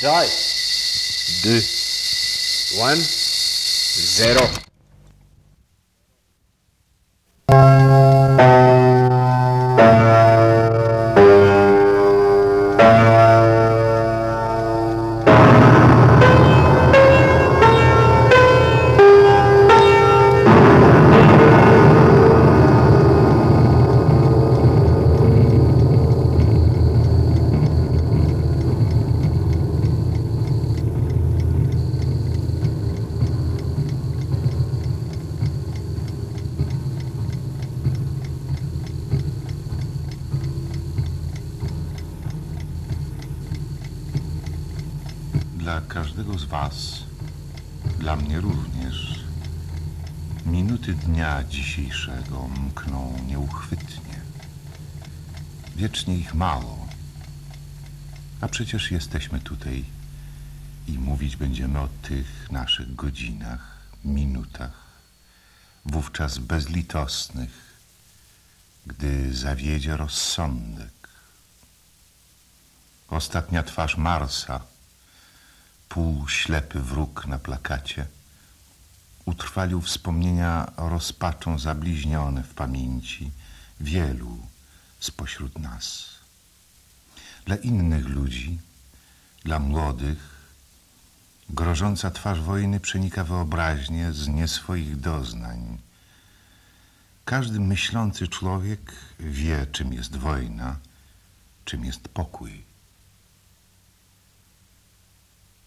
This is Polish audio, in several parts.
3, 2, 1, 0. Wiecznie ich mało, a przecież jesteśmy tutaj i mówić będziemy o tych naszych godzinach, minutach, wówczas bezlitosnych, gdy zawiedzie rozsądek. Ostatnia twarz Marsa, półślepy wróg na plakacie, utrwalił wspomnienia rozpaczą zabliźnione w pamięci wielu spośród nas. Dla innych ludzi, dla młodych, grożąca twarz wojny przenika wyobraźnię z nieswoich doznań. Każdy myślący człowiek wie, czym jest wojna, czym jest pokój.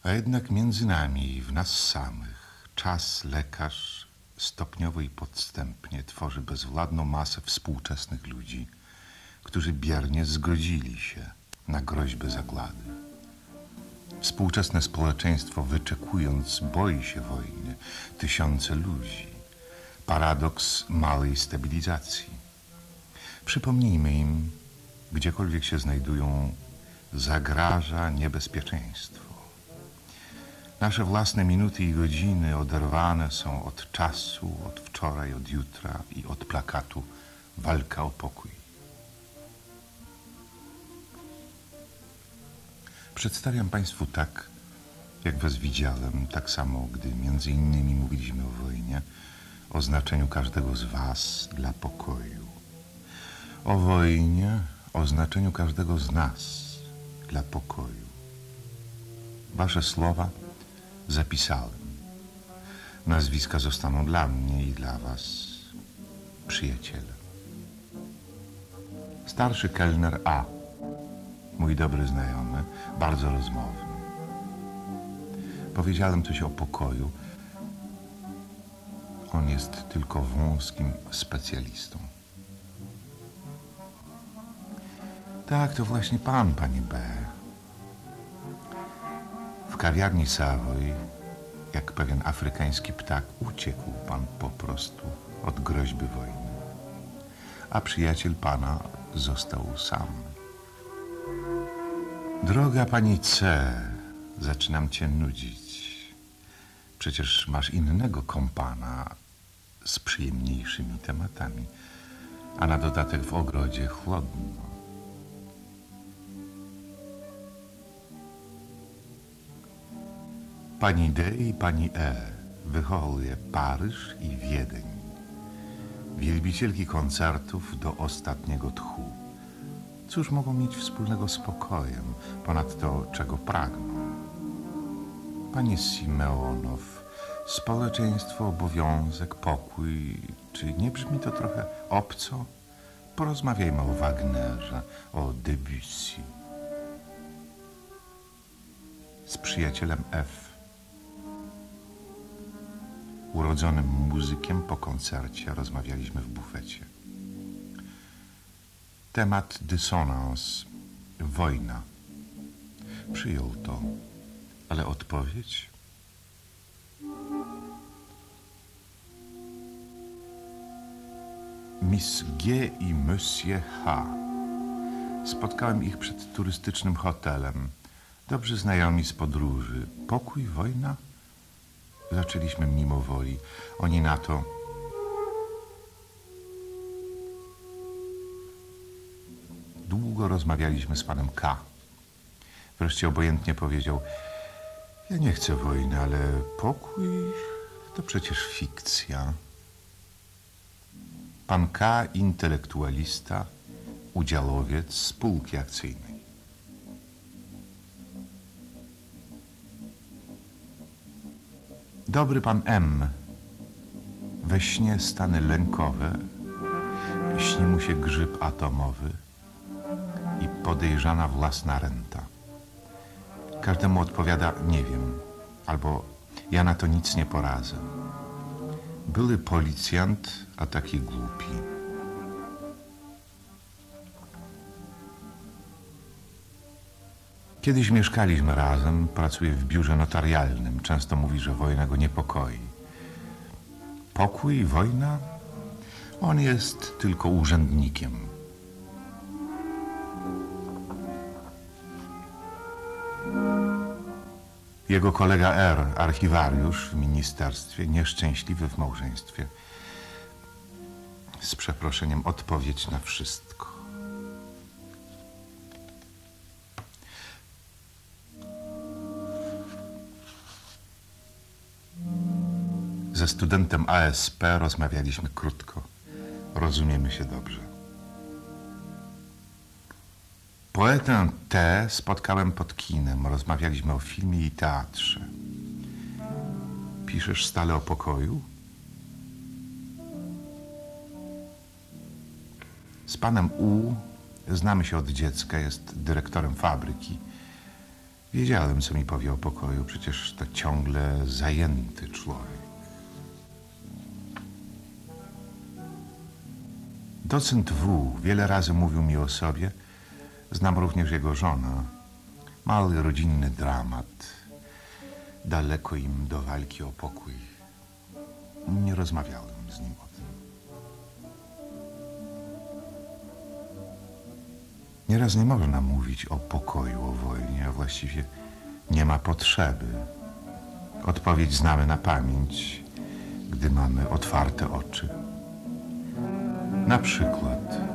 A jednak między nami w nas samych czas lekarz stopniowo i podstępnie tworzy bezwładną masę współczesnych ludzi, którzy biernie zgodzili się na groźbę zagłady. Współczesne społeczeństwo wyczekując boi się wojny, tysiące ludzi. Paradoks małej stabilizacji. Przypomnijmy im, gdziekolwiek się znajdują, zagraża niebezpieczeństwo. Nasze własne minuty i godziny oderwane są od czasu, od wczoraj, od jutra i od plakatu walka o pokój. Przedstawiam Państwu tak, jak Was widziałem, tak samo, gdy między innymi mówiliśmy o wojnie, o znaczeniu każdego z Was dla pokoju. O wojnie, o znaczeniu każdego z nas dla pokoju. Wasze słowa zapisałem. Nazwiska zostaną dla mnie i dla Was przyjaciele. Starszy kelner A, mój dobry znajomy, bardzo rozmowny. Powiedziałem coś o pokoju. On jest tylko wąskim specjalistą. Tak, to właśnie pan, pani B. W kawiarni Savoy, jak pewien afrykański ptak, uciekł pan po prostu od groźby wojny. A przyjaciel pana został sam. Droga pani C, zaczynam cię nudzić. Przecież masz innego kompana z przyjemniejszymi tematami, a na dodatek w ogrodzie chłodno. Pani D i pani E wychowuje Paryż i Wiedeń. Wielbicielki koncertów do ostatniego tchu. Cóż mogą mieć wspólnego z pokojem, ponad to, czego pragną? Pani Simeonow, społeczeństwo, obowiązek, pokój, czy nie brzmi to trochę obco? Porozmawiajmy o Wagnerze, o Debussy. Z przyjacielem F urodzonym muzykiem po koncercie rozmawialiśmy w bufecie. Temat dysonans, wojna. Przyjął to, ale odpowiedź? Miss G i Monsieur H. Spotkałem ich przed turystycznym hotelem. Dobrzy znajomi z podróży. Pokój, wojna? Zaczęliśmy mimo woli. Oni na to. Długo rozmawialiśmy z panem K. Wreszcie obojętnie powiedział: Ja nie chcę wojny, ale pokój to przecież fikcja. Pan K. intelektualista, udziałowiec spółki akcyjnej. Dobry pan M. We śnie stany lękowe, śni mu się grzyb atomowy podejrzana własna renta. Każdemu odpowiada nie wiem, albo ja na to nic nie poradzę. Były policjant, a taki głupi. Kiedyś mieszkaliśmy razem, pracuje w biurze notarialnym. Często mówi, że wojna go niepokoi. Pokój wojna? On jest tylko urzędnikiem. Jego kolega R, archiwariusz w ministerstwie, nieszczęśliwy w małżeństwie. Z przeproszeniem, odpowiedź na wszystko. Ze studentem ASP rozmawialiśmy krótko. Rozumiemy się dobrze. Poetę T spotkałem pod kinem. Rozmawialiśmy o filmie i teatrze. Piszesz stale o pokoju? Z panem U znamy się od dziecka, jest dyrektorem fabryki. Wiedziałem, co mi powie o pokoju, przecież to ciągle zajęty człowiek. Docent W. wiele razy mówił mi o sobie. Znam również jego żonę. Mały rodzinny dramat. Daleko im do walki o pokój. Nie rozmawiałem z nim o tym. Nieraz nie można mówić o pokoju, o wojnie, a właściwie nie ma potrzeby. Odpowiedź znamy na pamięć, gdy mamy otwarte oczy. Na przykład.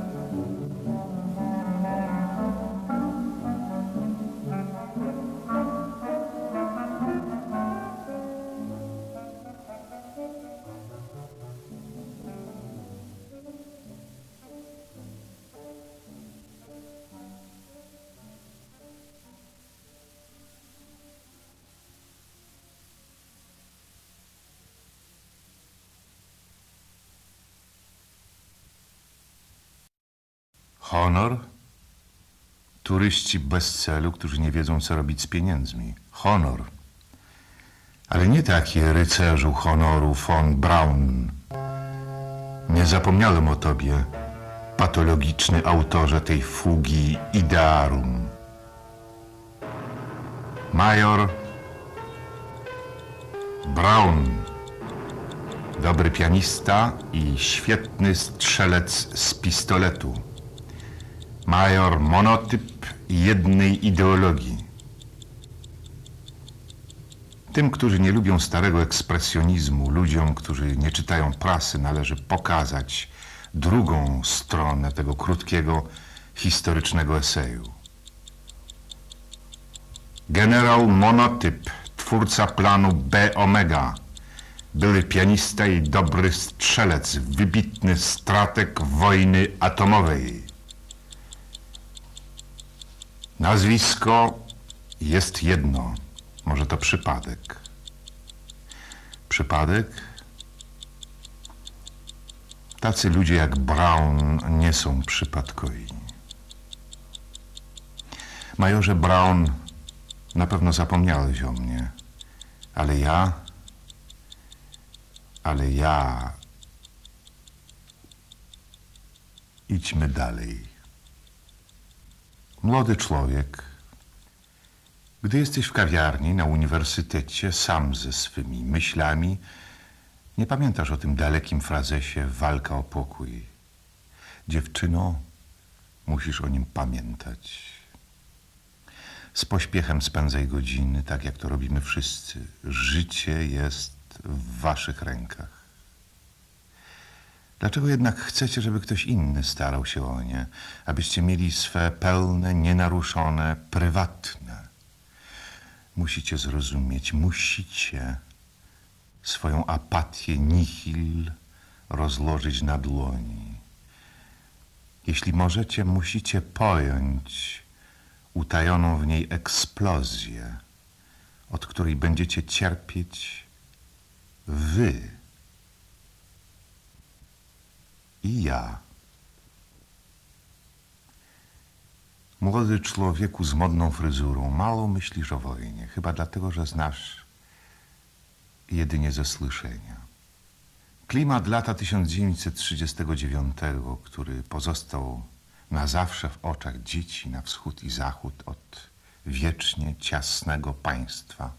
Honor? Turyści bez celu, którzy nie wiedzą, co robić z pieniędzmi. Honor. Ale nie taki rycerzu honoru von Braun. Nie zapomniałem o tobie, patologiczny autorze tej fugi idearum. Major Braun. Dobry pianista i świetny strzelec z pistoletu. Major monotyp jednej ideologii. Tym, którzy nie lubią starego ekspresjonizmu, ludziom, którzy nie czytają prasy, należy pokazać drugą stronę tego krótkiego, historycznego eseju. Generał Monotyp, twórca planu B Omega, były pianista i dobry strzelec, wybitny strateg wojny atomowej. Nazwisko jest jedno. Może to przypadek. Przypadek? Tacy ludzie jak Brown nie są przypadkowi. Majorze Brown, na pewno zapomniałeś o mnie, ale ja, ale ja. Idźmy dalej. Młody człowiek, gdy jesteś w kawiarni na uniwersytecie sam ze swymi myślami, nie pamiętasz o tym dalekim frazesie walka o pokój. Dziewczyno, musisz o nim pamiętać. Z pośpiechem spędzaj godziny, tak jak to robimy wszyscy. Życie jest w waszych rękach. Dlaczego jednak chcecie, żeby ktoś inny starał się o nie, abyście mieli swe pełne, nienaruszone, prywatne? Musicie zrozumieć, musicie swoją apatię, nihil rozłożyć na dłoni. Jeśli możecie, musicie pojąć utajoną w niej eksplozję, od której będziecie cierpieć wy i ja. Młody człowieku z modną fryzurą, mało myślisz o wojnie, chyba dlatego, że znasz jedynie ze słyszenia. Klimat lata 1939, który pozostał na zawsze w oczach dzieci na wschód i zachód od wiecznie ciasnego państwa.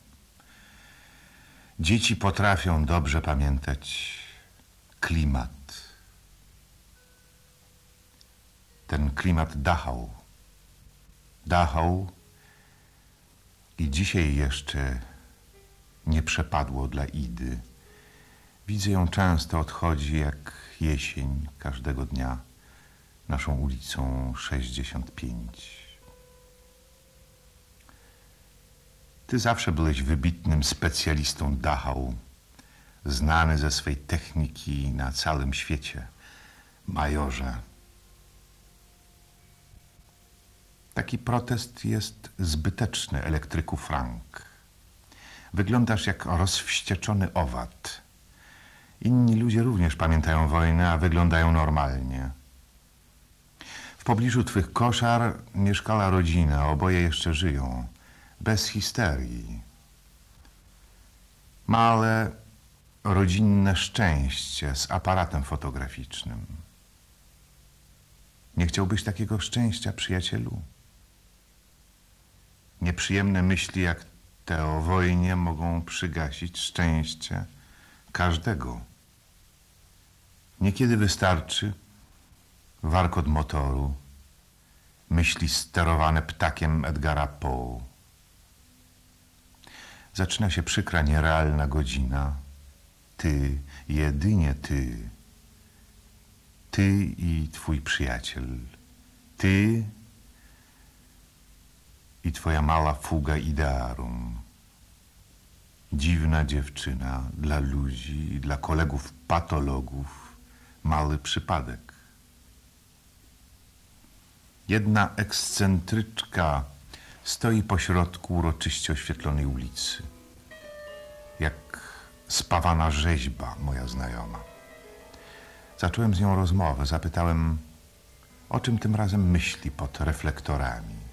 Dzieci potrafią dobrze pamiętać klimat. Ten klimat Dachau. Dachau i dzisiaj jeszcze nie przepadło dla Idy. Widzę ją często, odchodzi jak jesień każdego dnia naszą ulicą 65. Ty zawsze byłeś wybitnym specjalistą Dachau, znany ze swej techniki na całym świecie, majorze. Taki protest jest zbyteczny, elektryku Frank. Wyglądasz jak rozwścieczony owad. Inni ludzie również pamiętają wojnę, a wyglądają normalnie. W pobliżu twych koszar mieszkała rodzina, oboje jeszcze żyją, bez histerii. Małe, rodzinne szczęście z aparatem fotograficznym. Nie chciałbyś takiego szczęścia, przyjacielu? Nieprzyjemne myśli jak te o wojnie mogą przygasić szczęście każdego. Niekiedy wystarczy warkot motoru, myśli sterowane ptakiem Edgara Poe. Zaczyna się przykra, nierealna godzina. Ty, jedynie ty. Ty i twój przyjaciel. Ty i twoja mała fuga idearum. Dziwna dziewczyna dla ludzi i dla kolegów patologów. Mały przypadek. Jedna ekscentryczka stoi pośrodku uroczyście oświetlonej ulicy. Jak spawana rzeźba, moja znajoma. Zacząłem z nią rozmowę. Zapytałem, o czym tym razem myśli pod reflektorami.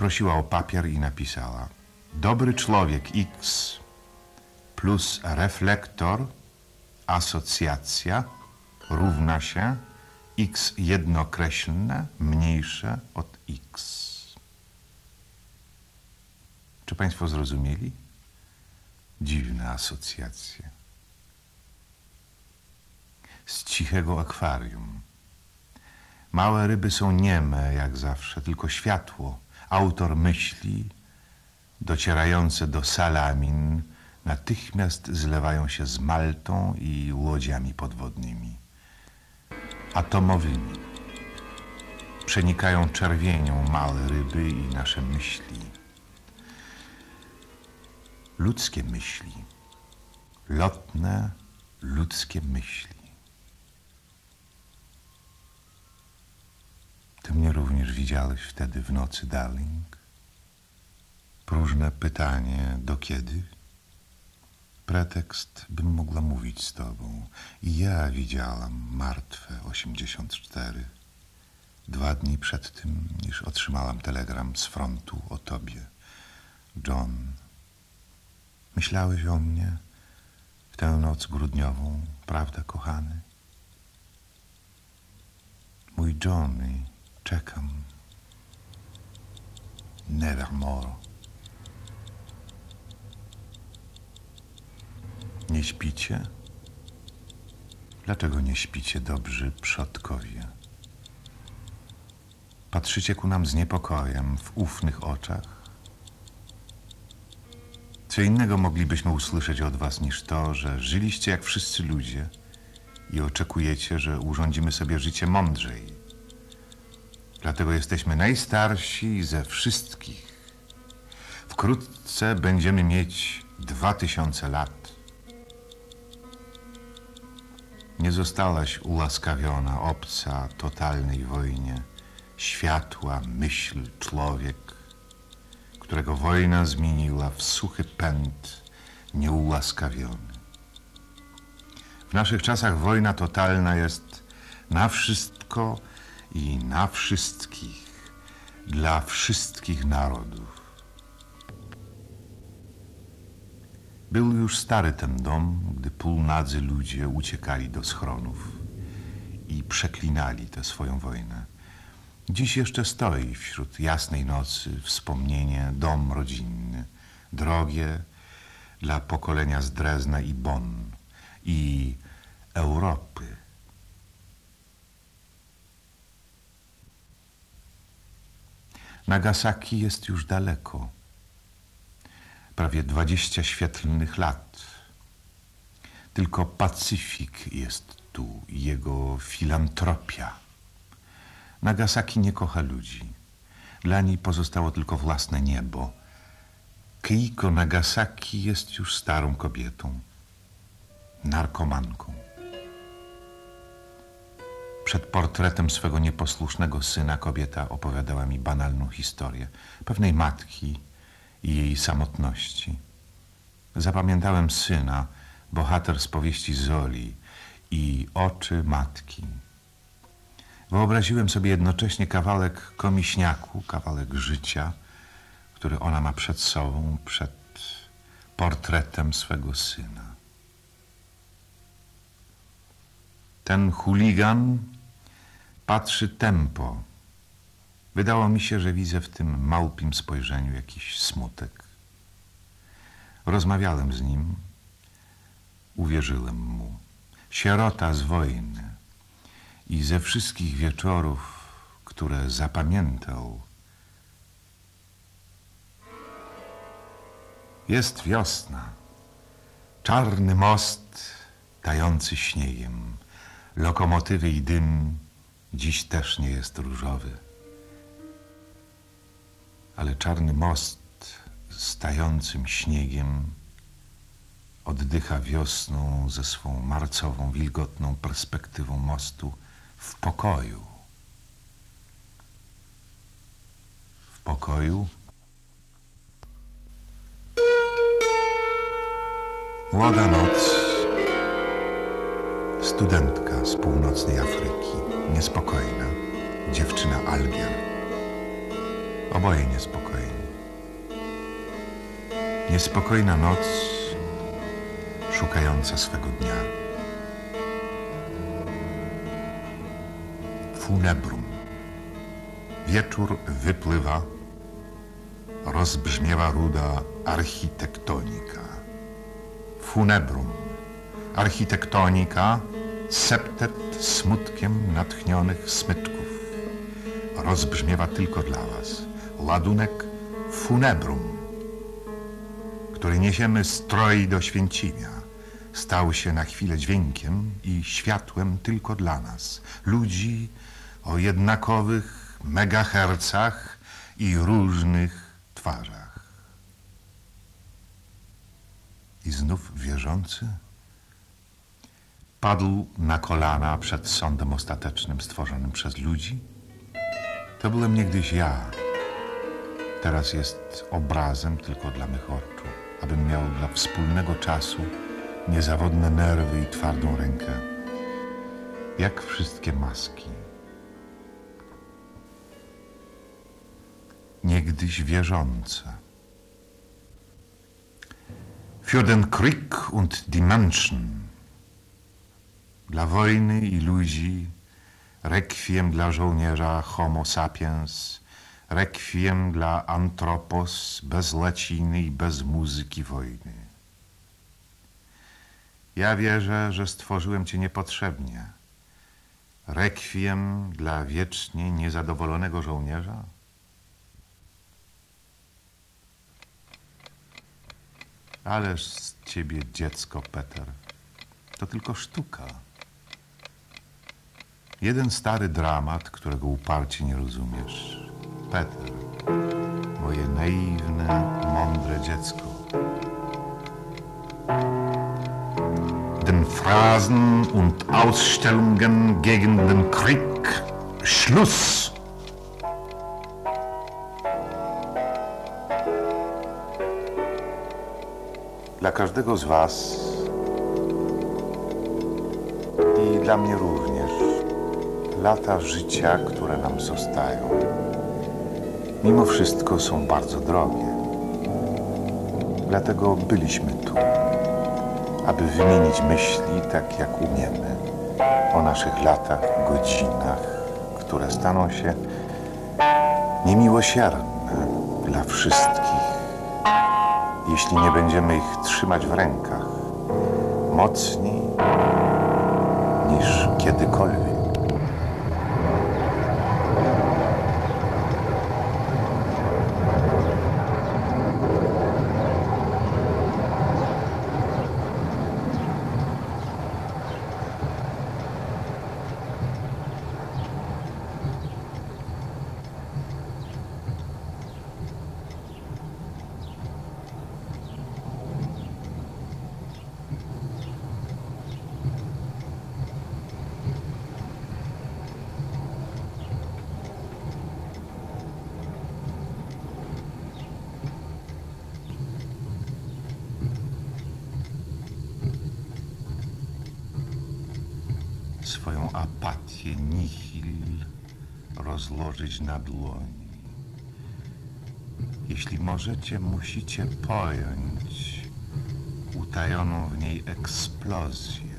Prosiła o papier i napisała: Dobry człowiek X plus reflektor, asocjacja równa się x jednokreślne mniejsze od x. Czy Państwo zrozumieli? Dziwne asocjacje. Z cichego akwarium. Małe ryby są nieme, jak zawsze, tylko światło, autor myśli, docierające do salamin, natychmiast zlewają się z Maltą i łodziami podwodnymi atomowymi. Przenikają czerwienią małe ryby i nasze myśli. Ludzkie myśli. Lotne ludzkie myśli. Ty mnie również widziałeś wtedy w nocy, darling? Próżne pytanie, do kiedy? pretekst, bym mogła mówić z tobą. I ja widziałam martwe 84. Dwa dni przed tym, niż otrzymałam telegram z frontu o tobie. John, myślałeś o mnie w tę noc grudniową, prawda, kochany? Mój Johnny, czekam. Nevermore. Nie śpicie? Dlaczego nie śpicie, dobrzy przodkowie? Patrzycie ku nam z niepokojem w ufnych oczach? Co innego moglibyśmy usłyszeć od was niż to, że żyliście jak wszyscy ludzie i oczekujecie, że urządzimy sobie życie mądrzej. Dlatego jesteśmy najstarsi ze wszystkich. Wkrótce będziemy mieć dwa tysiące lat. Nie zostałaś ułaskawiona obca totalnej wojnie, światła, myśl, człowiek, którego wojna zmieniła w suchy pęd nieułaskawiony. W naszych czasach wojna totalna jest na wszystko i na wszystkich, dla wszystkich narodów. Był już stary ten dom, gdy półnadzy ludzie uciekali do schronów i przeklinali tę swoją wojnę. Dziś jeszcze stoi wśród jasnej nocy wspomnienie dom rodzinny, drogie dla pokolenia z Drezna i Bonn i Europy. Nagasaki jest już daleko. Prawie dwadzieścia świetlnych lat. Tylko Pacyfik jest tu jego filantropia. Nagasaki nie kocha ludzi. Dla niej pozostało tylko własne niebo. Keiko Nagasaki jest już starą kobietą, narkomanką. Przed portretem swego nieposłusznego syna kobieta opowiadała mi banalną historię pewnej matki i jej samotności. Zapamiętałem syna, bohater z powieści Zoli i oczy matki. Wyobraziłem sobie jednocześnie kawałek komiśniaku, kawałek życia, który ona ma przed sobą, przed portretem swego syna. Ten chuligan patrzy tempo. Wydało mi się, że widzę w tym małpim spojrzeniu jakiś smutek. Rozmawiałem z nim, uwierzyłem mu. Sierota z wojny i ze wszystkich wieczorów, które zapamiętał, jest wiosna. Czarny most tający śniegiem, lokomotywy i dym dziś też nie jest różowy. Ale czarny most stającym śniegiem oddycha wiosną ze swą marcową, wilgotną perspektywą mostu w pokoju. W pokoju młoda noc, studentka z północnej Afryki, niespokojna, dziewczyna Algier. Oboje niespokojni. Niespokojna noc, szukająca swego dnia. Funebrum. Wieczór wypływa, rozbrzmiewa ruda architektonika. Funebrum. Architektonika, septet smutkiem natchnionych smyczków. Rozbrzmiewa tylko dla was. Ładunek funebrum, który niesiemy stroi do święcimia stał się na chwilę dźwiękiem i światłem tylko dla nas, ludzi o jednakowych megahercach i różnych twarzach. I znów wierzący padł na kolana przed sądem ostatecznym stworzonym przez ludzi. To byłem niegdyś ja. Teraz jest obrazem tylko dla mych oczu, abym miał dla wspólnego czasu niezawodne nerwy i twardą rękę, jak wszystkie maski. Niegdyś wierzące. Für den Krieg und die Menschen. Dla wojny i ludzi, rekwiem dla żołnierza homo sapiens, rekwiem dla antropos bez łaciny i bez muzyki wojny. Ja wierzę, że stworzyłem Cię niepotrzebnie. Rekwiem dla wiecznie niezadowolonego żołnierza? Ależ z ciebie dziecko, Peter. To tylko sztuka. Jeden stary dramat, którego uparcie nie rozumiesz. Peter, moje naiwne, mądre dziecko. Den Phrasen und Ausstellungen gegen den Krieg Schluss! Dla każdego z Was i dla mnie również lata życia, które nam zostają, mimo wszystko są bardzo drogie. Dlatego byliśmy tu, aby wymienić myśli tak jak umiemy o naszych latach, godzinach, które staną się niemiłosierne dla wszystkich, jeśli nie będziemy ich trzymać w rękach mocniej niż kiedykolwiek. Apatię, nihil rozłożyć na dłoni. Jeśli możecie, musicie pojąć utajoną w niej eksplozję.